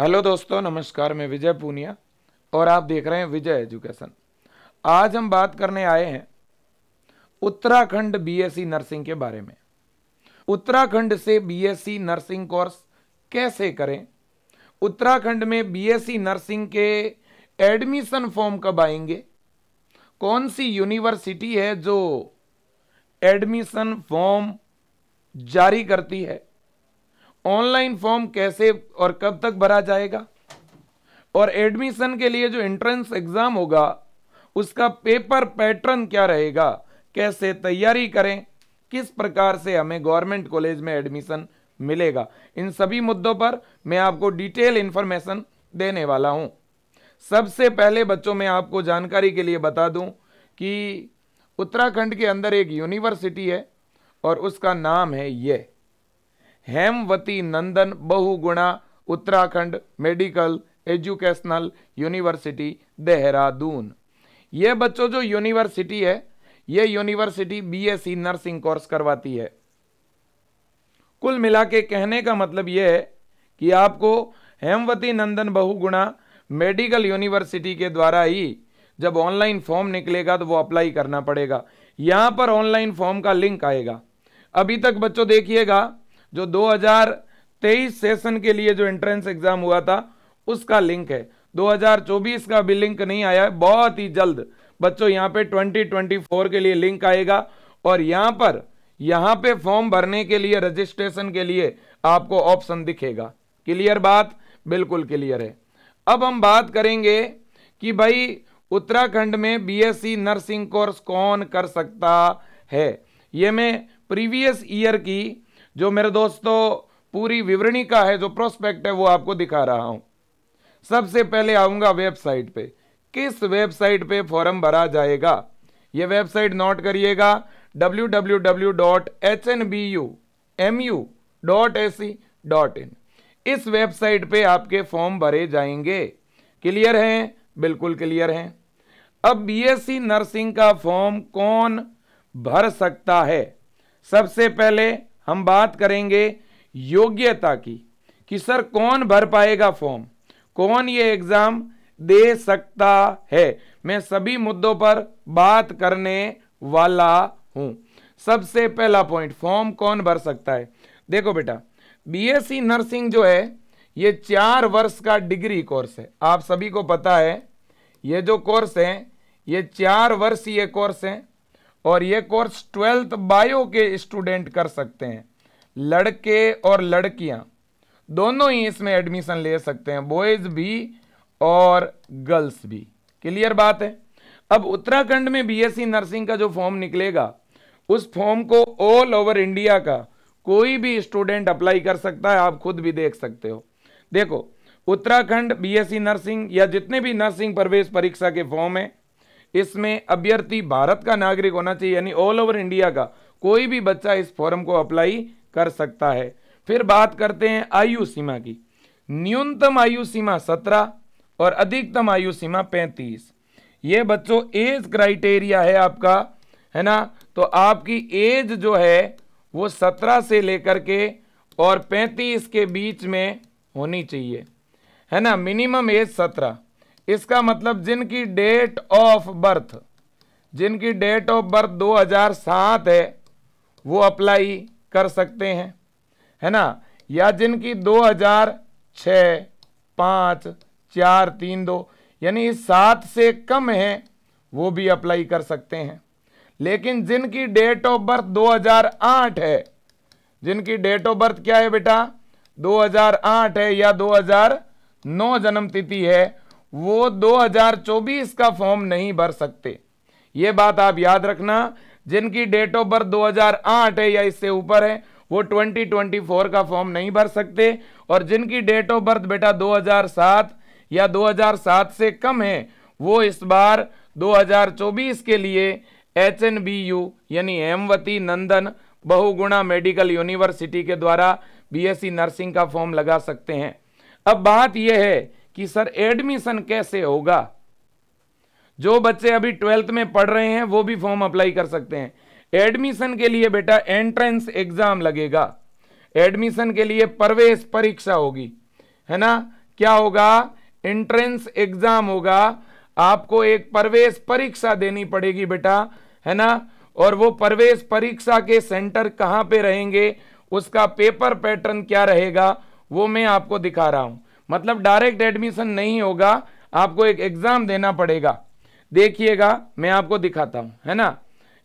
Hello दोस्तों, नमस्कार, मैं विजय पूनिया और आप देख रहे हैं विजय एजुकेशन। आज हम बात करने आए हैं उत्तराखंड बीएससी नर्सिंग के बारे में। उत्तराखंड से बीएससी नर्सिंग कोर्स कैसे करें? उत्तराखंड में बीएससी नर्सिंग के एडमिशन फॉर्म कब आएँगे? कौन सी यूनिवर्सिटी है जो एडमिशन फॉर्म जारी करती है? ऑनलाइन फॉर्म कैसे और कब तक भरा जाएगा? और एडमिशन के लिए जो एंट्रेंस एग्ज़ाम होगा, उसका पेपर पैटर्न क्या रहेगा? कैसे तैयारी करें? किस प्रकार से हमें गवर्नमेंट कॉलेज में एडमिशन मिलेगा? इन सभी मुद्दों पर मैं आपको डिटेल इंफॉर्मेशन देने वाला हूँ। सबसे पहले बच्चों, में आपको जानकारी के लिए बता दूँ कि उत्तराखंड के अंदर एक यूनिवर्सिटी है और उसका नाम है ये। Hemvati Nandan Bahuguna, Uttarakhand medical, educational university, Dehradun. ये बच्चों जो यूनिवर्सिटी है, ये यूनिवर्सिटी बीएससी नर्सिंग कोर्स करवाती है। कुल मिला के कहने का मतलब यह है कि आपको हेमवती नंदन बहुगुणा, मेडिकल यूनिवर्सिटी के द्वारा ही जब ऑनलाइन फॉर्म निकलेगा तो वो अप्लाई करना पड़ेगा। यहाँ पर ऑनलाइन फॉर्म का लिंक आएगा। अभी तक बच्चों देखिएगा जो 2023 सेशन के लिए जो एंट्रेंस एग्ज़ाम हुआ था, उसका लिंक है। 2024 का भी लिंक नहीं आया है, बहुत ही जल्द। बच्चों, यहाँ पे 2024 के लिए लिंक आएगा और यहाँ पर, यहाँ पे फॉर्म भरने के लिए रजिस्ट्रेशन के लिए आपको ऑप्शन दिखेगा। क्लियर बात? बिल्कुल क्लियर है। अब हम बात करेंगे कि भाई, उत्तराखंड में बीएससी नर्सिंग कोर्स कौन कर सकता है? ये मैं प्रीवियस ईयर की जो मेरे दोस्तों, पूरी विवरणी का है, जो प्रोस्पेक्ट है, वो आपको दिखा रहा हूँ। सबसे पहले आऊँगा वेबसाइट पे। किस वेबसाइट पे फॉर्म भरा जाएगा? ये वेबसाइट नोट करिएगा www.hnbu.mu.ac.in इस वेबसाइट पे आपके फॉर्म भरे जाएँगे। क्लियर हैं? बिल्कुल क्लियर हैं। अब बीएससी नर्सिंग का फॉर्म कौन भर सकता है? सबसे पहले हम बात करेंगे योग्यता की कि सर कौन भर पाएगा फॉर्म कौन ये एग्ज़ाम दे सकता है? मैं सभी मुद्दों पर बात करने वाला हूँ। सबसे पहला पॉइंट फॉर्म कौन भर सकता है? देखो बेटा बीएससी नर्सिंग जो है, ये चार वर्ष का डिग्री कोर्स है। आप सभी को पता है, ये जो कोर्स है, ये चार वर्षीय कोर्स है। और ये कोर्स ट्वेल्थ बायो के स्टूडेंट कर सकते हैं। लड़के और लड़कियाँ, दोनों ही इसमें एडमिशन ले सकते हैं बॉयज़ भी और गर्ल्स भी। क्लियर बात है? अब उत्तराखंड में बीएससी नर्सिंग का जो फॉर्म निकलेगा, उस फॉर्म को ऑल ओवर इंडिया का कोई भी स्टूडेंट अप्लाई कर सकता है, आप खुद भी देख सकते हो। देखो, उत्तराखंड बीएससी नर्सिंग या जितने भी नर्सिंग प्रवेश परीक्षा के फॉर्म है इसमें अभ्यर्थी भारत का नागरिक होना चाहिए, यानी ऑल ओवर इंडिया का। कोई भी बच्चा इस फॉर्म को अप्लाई कर सकता है। फिर बात करते हैं आयु सीमा की। न्यूनतम आयु सीमा सत्रह और अधिकतम आयु सीमा पैंतीस। ये बच्चों एज क्राइटेरिया है आपका, है ना? तो आपकी एज जो है, वो सत्रह से लेकर के और पैंतीस के बीच में होनी चाहिए। है ना? मिनिमम एज सत्रह। इसका मतलब जिनकी डेट ऑफ़ बर्थ जिनकी डेट ऑफ़ बर्थ 2007 है वो अप्लाई कर सकते हैं है ना? या जिनकी 2006, पाँच चार तीन दो यानी सात से कम है वो भी अप्लाई कर सकते हैं। लेकिन जिनकी डेट ऑफ़ बर्थ 2008 है जिनकी डेट ऑफ़ बर्थ क्या है बेटा? 2008 है या 2009 जन्म तिथि है वो 2024 का फॉर्म नहीं भर सकते। ये बात आप याद रखना, जिनकी डेट ऑफ़ बर्थ 2008 है या इससे ऊपर है, वो 2024 का फॉर्म नहीं भर सकते। और जिनकी डेट ऑफ़ बर्थ बेटा 2007 या 2007 से कम है, वो इस बार 2024 के लिए एच एन बी यू यानी हेमवती नंदन बहुगुणा मेडिकल यूनिवर्सिटी के द्वारा बीएससी नर्सिंग का फॉर्म लगा सकते हैं। अब बात यह है कि सर एडमिशन कैसे होगा? जो बच्चे अभी ट्वेल्थ में पढ़ रहे हैं, वो भी फॉर्म अप्लाई कर सकते हैं। एडमिशन के लिए बेटा एंट्रेंस एग्ज़ाम लगेगा। एडमिशन के लिए प्रवेश परीक्षा होगी। है ना? क्या होगा? एंट्रेंस एग्ज़ाम होगा। आपको एक प्रवेश परीक्षा देनी पड़ेगी बेटा। है ना? और वो प्रवेश परीक्षा के सेंटर कहाँ पे रहेंगे? उसका पेपर पैटर्न क्या रहेगा? वो मैं आपको दिखा रहा हूँ। मतलब डायरेक्ट एडमिशन नहीं होगा, आपको एक एग्ज़ाम देना पड़ेगा। देखिएगा, मैं आपको दिखाता हूँ, है ना?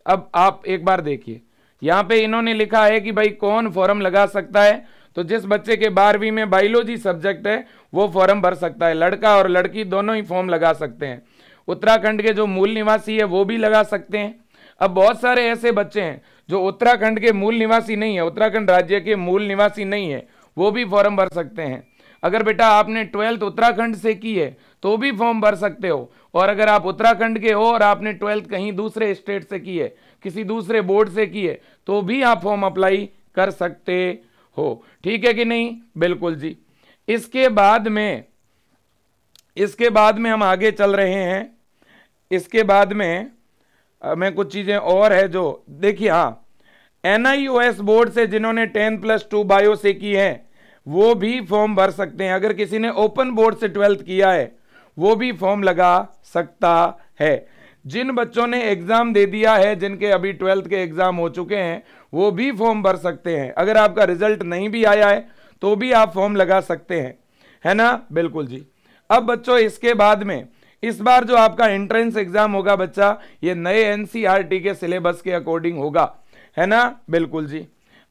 अब आप एक बार देखिए। यहाँ पे इन्होंने लिखा है कि भाई कौन फॉर्म लगा सकता है? तो जिस बच्चे के बारहवीं में बायोलॉजी सब्जेक्ट है, वो फॉर्म भर सकता है। लड़का और लड़की दोनों ही फॉर्म लगा सकते हैं। उत्तराखंड के जो मूल निवासी है, वो भी लगा सकते हैं। अब बहुत सारे ऐसे बच्चे हैं, जो उत्तराखंड के मूल निवासी नहीं है, उत्तराखंड राज्य के मूल निवासी नहीं है, वो भी फॉर्म भर सकते हैं। अगर बेटा आपने ट्वेल्थ उत्तराखंड से की है तो भी फॉर्म भर सकते हो। और अगर आप उत्तराखंड के हो और आपने ट्वेल्थ कहीं दूसरे स्टेट से की है, किसी दूसरे बोर्ड से की है तो भी आप फॉर्म अप्लाई कर सकते हो। ठीक है कि नहीं? बिल्कुल जी। इसके बाद में, इसके बाद में हम आगे चल रहे हैं। इसके बाद में मैं कुछ चीज़ें और है जो, देखिए हाँ एनआईओएस बोर्ड से जिन्होंने टेन प्लस टू बायो से की है वो भी फॉर्म भर सकते हैं। अगर किसी ने ओपन बोर्ड से ट्वेल्थ किया है, वो भी फॉर्म लगा सकता है। जिन बच्चों ने एग्ज़ाम दे दिया है, जिनके अभी ट्वेल्थ के एग्ज़ाम हो चुके हैं, वो भी फॉर्म भर सकते हैं। अगर आपका रिज़ल्ट नहीं भी आया है तो भी आप फॉर्म लगा सकते हैं। है ना? बिल्कुल जी। अब बच्चों, इसके बाद में, इस बार जो आपका एंट्रेंस एग्ज़ाम होगा बच्चा, ये नए एनसीईआरटी के सिलेबस के अकॉर्डिंग होगा। है ना? बिल्कुल जी।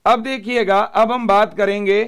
अब देखिएगा, अब हम बात करेंगे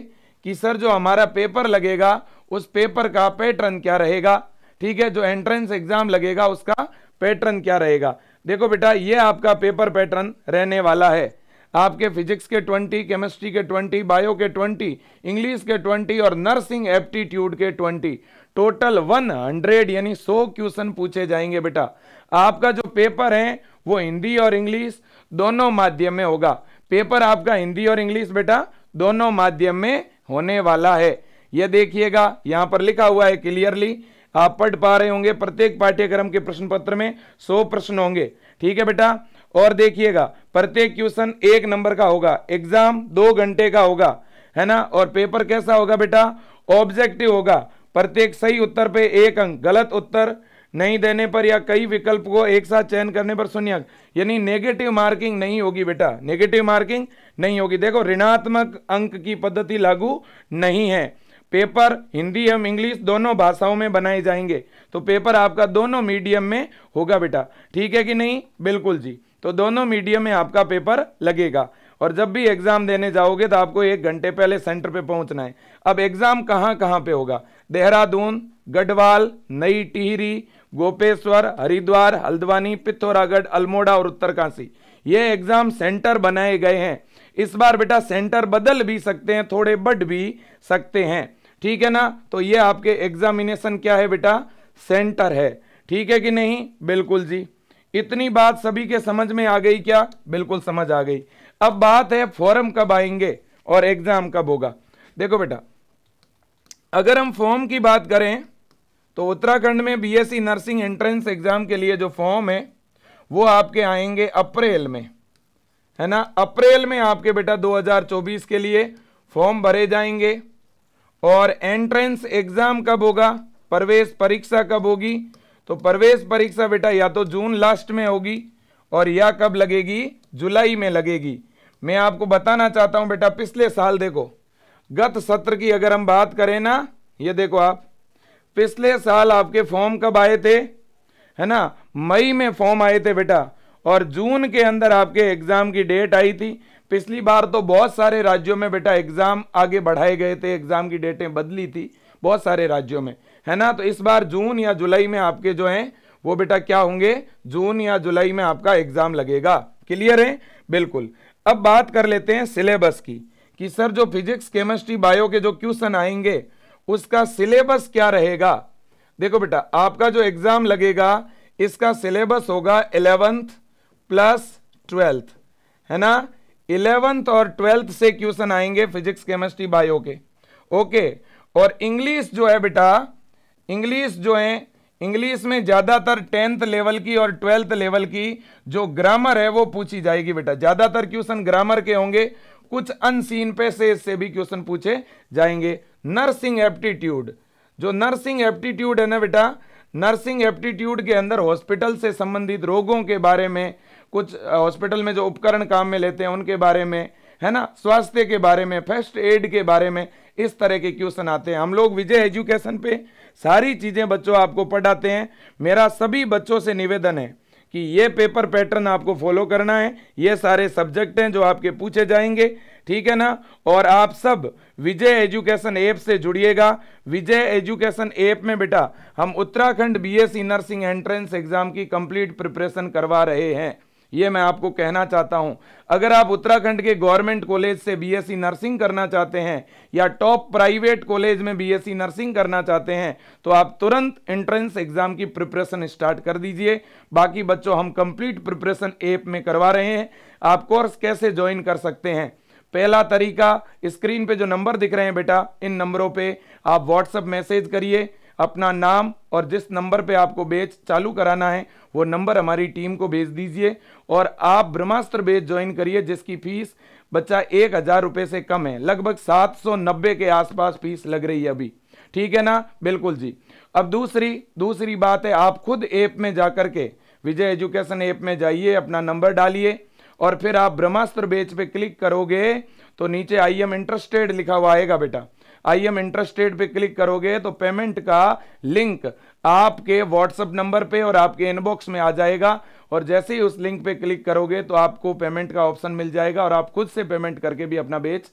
कि सर, जो हमारा पेपर लगेगा, उस पेपर का पैटर्न क्या रहेगा? ठीक है, जो एंट्रेंस एग्ज़ाम लगेगा, उसका पैटर्न क्या रहेगा? देखो बेटा, ये आपका पेपर पैटर्न रहने वाला है। आपके फिजिक्स के 20 केमिस्ट्री के 20 बायो के 20 इंग्लिश के 20 और नर्सिंग एप्टीट्यूड के 20 टोटल 100 यानी 100 क्वेश्चन पूछे जाएँगे बेटा। आपका जो पेपर है, वो हिंदी और इंग्लिश दोनों माध्यम में होगा। पेपर आपका हिंदी और इंग्लिश बेटा, दोनों माध्यम में होने वाला है। यह देखिएगा, यहाँ पर लिखा हुआ है क्लियरली, आप पढ़ पा रहे होंगे प्रत्येक पाठ्यक्रम के प्रश्न पत्र में सौ प्रश्न होंगे। ठीक है बेटा? और देखिएगा, प्रत्येक क्वेश्चन एक नंबर का होगा, एग्ज़ाम दो घंटे का होगा, है ना? और पेपर कैसा होगा बेटा? ऑब्जेक्टिव होगा। प्रत्येक सही उत्तर पे एक अंक, गलत उत्तर नहीं देने पर या कई विकल्प को एक साथ चयन करने पर शून्य यानी नेगेटिव मार्किंग नहीं होगी बेटा। नेगेटिव मार्किंग नहीं होगी। देखो, ऋणात्मक अंक की पद्धति लागू नहीं है। पेपर, हिंदी एवं इंग्लिश दोनों भाषाओं में बनाए जाएँगे। तो पेपर आपका दोनों मीडियम में होगा बेटा। ठीक है कि नहीं? बिल्कुल जी। तो दोनों मीडियम में आपका पेपर लगेगा। और जब भी एग्ज़ाम देने जाओगे तो आपको एक घंटे पहले सेंटर पे पहुँचना है। अब एग्ज़ाम कहाँ कहाँ पे होगा? देहरादून, गढ़वाल, नई टिहरी गोपेश्वर, हरिद्वार, हल्द्वानी, पिथौरागढ़, अल्मोड़ा और उत्तरकाशी। ये एग्ज़ाम सेंटर बनाए गए हैं। इस बार बेटा सेंटर बदल भी सकते हैं, थोड़े बढ़ भी सकते हैं। ठीक है ना? तो ये आपके एग्जामिनेशन क्या है बेटा? सेंटर है। ठीक है कि नहीं? बिल्कुल जी। इतनी बात सभी के समझ में आ गई क्या? बिल्कुल समझ आ गई। अब बात है फॉर्म कब आएँगे और एग्ज़ाम कब होगा। देखो बेटा, अगर हम फॉर्म की बात करें तो उत्तराखंड में बीएससी नर्सिंग एंट्रेंस एग्ज़ाम के लिए जो फॉर्म है, वो आपके आएँगे अप्रैल में। है ना? अप्रैल में आपके बेटा 2024 के लिए फॉर्म भरे जाएँगे और एंट्रेंस एग्ज़ाम कब होगा? प्रवेश परीक्षा कब होगी? तो प्रवेश परीक्षा बेटा या तो जून लास्ट में होगी और या कब लगेगी? जुलाई में लगेगी। मैं आपको बताना चाहता हूँ बेटा, पिछले साल देखो, गत सत्र की अगर हम बात करें ना, ये देखो आप पिछले साल आपके फॉर्म कब आए थे? है ना? मई में फॉर्म आए थे बेटा। और जून के अंदर आपके एग्ज़ाम की डेट आई थी। पिछली बार तो बहुत सारे राज्यों में बेटा एग्ज़ाम आगे बढ़ाए गए थे। एग्ज़ाम की डेटें बदली थी बहुत सारे राज्यों में। है ना? तो इस बार जून या जुलाई में आपके जो हैं, वो बेटा क्या होंगे? जून या जुलाई में आपका एग्ज़ाम लगेगा। क्लियर है? बिल्कुल। अब बात कर लेते हैं सिलेबस की कि सर जो फिजिक्स केमिस्ट्री बायो के जो क्वेश्चन आएँगे उसका सिलेबस क्या रहेगा? देखो बेटा, आपका जो एग्ज़ाम लगेगा, इसका सिलेबस होगा इलेवेंथ प्लस ट्वेल्थ, है ना? इलेवेंथ और ट्वेल्थ से क्वेश्चन आएँगे फिजिक्स, केमिस्ट्री, बायो के। ओके? और इंग्लिश जो है बेटा, इंग्लिश जो है, इंग्लिश में ज़्यादातर टेंथ लेवल की और ट्वेल्थ लेवल की जो ग्रामर है वो पूछी जाएगी बेटा। ज़्यादातर क्वेश्चन ग्रामर के होंगे, कुछ अनसीन पे से इससे भी क्वेश्चन पूछे जाएँगे। Nursing aptitude. जो नर्सिंग एप्टीट्यूड है ना बेटा, नर्सिंग एप्टीट्यूड के अंदर हॉस्पिटल से संबंधित रोगों के बारे में, कुछ हॉस्पिटल में जो उपकरण काम में लेते हैं, उनके बारे में, है ना, स्वास्थ्य के बारे में, फ़र्स्ट एड के बारे में, इस तरह के क्वेश्चन आते हैं। हम लोग विजय एजुकेशन पे सारी चीज़ें बच्चों आपको पढ़ाते हैं। मेरा सभी बच्चों से निवेदन है कि ये पेपर पैटर्न आपको फॉलो करना है। ये सारे सब्जेक्ट हैं जो आपके पूछे जाएँगे। ठीक है ना? और आप सब विजय एजुकेशन ऐप से जुड़िएगा। विजय एजुकेशन ऐप में बेटा, हम Uttarakhand BSc nursing entrance exam की कंप्लीट प्रिपरेशन करवा रहे हैं। ये मैं आपको कहना चाहता हूँ। अगर आप उत्तराखंड के गवर्नमेंट कॉलेज से बीएससी नर्सिंग करना चाहते हैं या टॉप प्राइवेट कॉलेज में बीएससी नर्सिंग करना चाहते हैं तो आप तुरंत एंट्रेंस एग्ज़ाम की प्रिपरेशन स्टार्ट कर दीजिए। बाकी बच्चों, हम कंप्लीट प्रिपरेशन ऐप में करवा रहे हैं। आप कोर्स कैसे ज्वाइन कर सकते हैं? पहला तरीका स्क्रीन पे जो नंबर दिख रहे हैं बेटा, इन नंबरों पे आप व्हाट्सएप मैसेज करिए, अपना नाम और जिस नंबर पे आपको बेच चालू कराना है, वो नंबर हमारी टीम को भेज दीजिए और आप ब्रह्मास्त्र बेच ज्वाइन करिए, जिसकी फ़ीस बच्चा एक हज़ार रुपए से कम है। लगभग सात सौ नब्बे के आसपास फ़ीस लग रही है अभी। ठीक है ना? बिल्कुल जी। अब दूसरी दूसरी बात है, आप खुद ऐप में जाकर के, विजय एजुकेशन ऐप में जाइए, अपना नंबर डालिए और फिर आप ब्रह्मास्त्र बेच पे क्लिक करोगे तो नीचे आई एम इंटरेस्टेड लिखा हुआ आएगा बेटा। आई एम इंटरेस्टेड पे क्लिक करोगे तो पेमेंट का लिंक आपके व्हाट्सएप नंबर पे और आपके इनबॉक्स में आ जाएगा। और जैसे ही उस लिंक पे क्लिक करोगे तो आपको पेमेंट का ऑप्शन मिल जाएगा और आप खुद से पेमेंट करके भी अपना बेच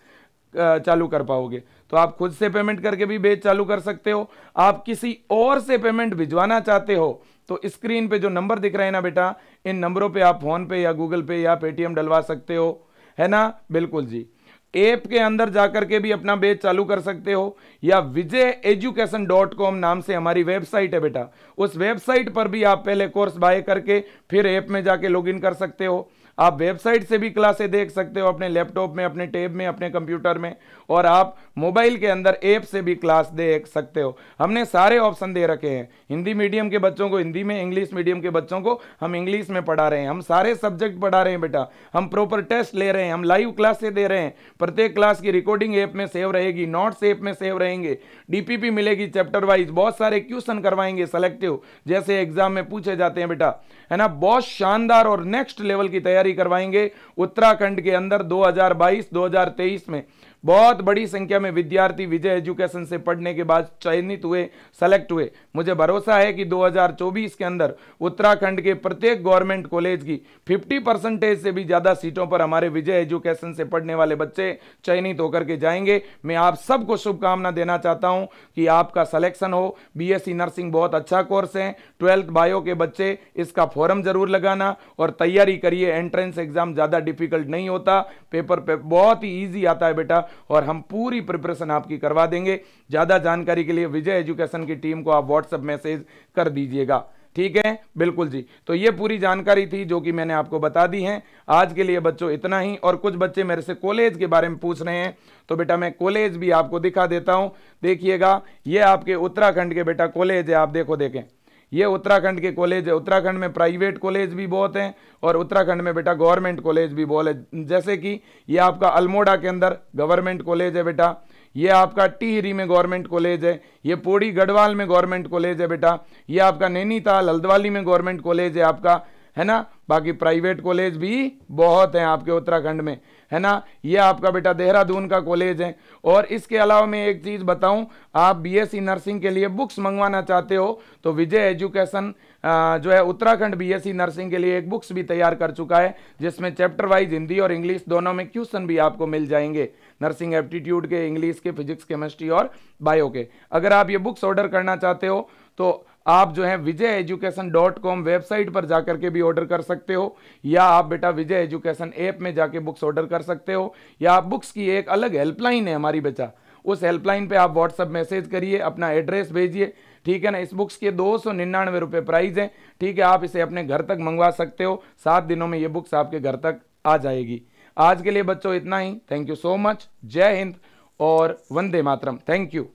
चालू कर पाओगे। तो आप खुद से पेमेंट करके भी बेच चालू कर सकते हो। आप किसी और से पेमेंट भिजवाना चाहते हो तो स्क्रीन पे जो नंबर दिख रहे हैं ना बेटा, इन नंबरों पे आप फ़ोन पे या गूगल पे या पेटीएम डलवा सकते हो, है ना? बिल्कुल जी। ऐप के अंदर जाकर के भी अपना बेच चालू कर सकते हो, या विजय एजुकेशन डॉट कॉम नाम से हमारी वेबसाइट है बेटा। उस वेबसाइट पर भी आप पहले कोर्स बाय करके फिर ऐप में जाके लॉगिन कर सकते हो। आप वेबसाइट से भी क्लासें देख सकते हो, अपने लैपटॉप में, अपने टेब में, अपने कंप्यूटर में, और आप मोबाइल के अंदर ऐप से भी क्लास देख सकते हो। हमने सारे ऑप्शन दे रखे हैं। हिंदी मीडियम के बच्चों को हिंदी में, इंग्लिश मीडियम के बच्चों को हम इंग्लिश में पढ़ा रहे हैं। हम सारे सब्जेक्ट पढ़ा रहे हैं बेटा। हम प्रॉपर टेस्ट ले रहे हैं, हम लाइव क्लासें दे रहे हैं। प्रत्येक क्लास की रिकॉर्डिंग ऐप में सेव रहेगी नोट्स ऐप में सेव रहेंगे डीपीपी मिलेगी चैप्टर वाइज बहुत सारे क्वेश्चन करवाएँगे सेलेक्टिव जैसे एग्ज़ाम में पूछे जाते हैं बेटा। है ना? बहुत शानदार और नेक्स्ट लेवल की तैयारी करवाएँगे। उत्तराखंड के अंदर 2022-2023 में बहुत बड़ी संख्या में विद्यार्थी विजय एजुकेशन से पढ़ने के बाद चयनित हुए सेलेक्ट हुए। मुझे भरोसा है कि 2024 के अंदर उत्तराखंड के प्रत्येक गवर्नमेंट कॉलेज की 50 परसेंटेज से भी ज़्यादा सीटों पर हमारे विजय एजुकेशन से पढ़ने वाले बच्चे चयनित होकर के जाएँगे। मैं आप सबको शुभकामना देना चाहता हूँ कि आपका सलेक्शन हो। बीएससी नर्सिंग बहुत अच्छा कोर्स है। ट्वेल्थ बायो के बच्चे इसका फॉर्म ज़रूर लगाना और तैयारी करिए। एंट्रेंस एग्ज़ाम ज़्यादा डिफ़िकल्ट नहीं होता। पेपर पे बहुत ही ईजी आता है बेटा। और हम पूरी प्रिपरेशन आपकी करवा देंगे। ज़्यादा जानकारी के लिए विजय एजुकेशन की टीम को आप व्हाट्सएप मैसेज कर दीजिएगा। ठीक है? बिल्कुल जी। तो ये पूरी जानकारी थी जो कि मैंने आपको बता दी है। आज के लिए बच्चों इतना ही, और कुछ बच्चे मेरे से कॉलेज के बारे में पूछ रहे हैं। तो बेटा मैं कॉलेज भी आपको दिखा देता हूँ। देखिएगा, ये आपके उत्तराखंड के बेटा कॉलेज है, आप देखो, देखें। ये उत्तराखंड के कॉलेज है। उत्तराखंड में प्राइवेट कॉलेज भी बहुत हैं और उत्तराखंड में बेटा गवर्नमेंट कॉलेज भी बहुत है। जैसे कि ये आपका अल्मोड़ा के अंदर गवर्नमेंट कॉलेज है बेटा। ये आपका टिहरी में गवर्नमेंट कॉलेज है। ये पोड़ी गढ़वाल में गवर्नमेंट कॉलेज है बेटा। ये आपका नैनीताल हल्द्वाली में गवर्नमेंट कॉलेज है आपका। है ना? बाकी प्राइवेट कॉलेज भी बहुत हैं आपके उत्तराखंड में, है ना? ये आपका बेटा देहरादून का कॉलेज है। और इसके अलावा मैं एक चीज़ बताऊँ, आप बीएससी नर्सिंग के लिए बुक्स मंगवाना चाहते हो तो विजय एजुकेशन जो है उत्तराखंड बीएससी नर्सिंग के लिए एक बुक्स भी तैयार कर चुका है, जिसमें चैप्टर वाइज हिंदी और इंग्लिश दोनों में क्वेश्चन भी आपको मिल जाएँगे। नर्सिंग एप्टीट्यूड के इंग्लिश के फिजिक्स केमिस्ट्री और बायो के। अगर आप ये बुक्स ऑर्डर करना चाहते हो तो आप जो है Vijay education dot com website पर जाकर के भी ऑर्डर कर सकते हो, या आप बेटा विजय एजुकेशन ऐप में जाके बुक्स ऑर्डर कर सकते हो, या आप बुक्स की एक अलग हेल्पलाइन है हमारी बच्चा उस हेल्पलाइन पे आप व्हाट्सअप मैसेज करिए, अपना एड्रेस भेजिए, ठीक है ना? इस बुक्स के दो सौ निन्यानवे रुपये प्राइस हैं, ठीक है? आप इसे अपने घर तक मंगवा सकते हो, सात दिनों में ये बुक्स आपके घर तक आ जाएगी। आज के लिए बच्चों इतना ही। थैंक यू सो मच जय हिंद और वंदे मातरम। Thank you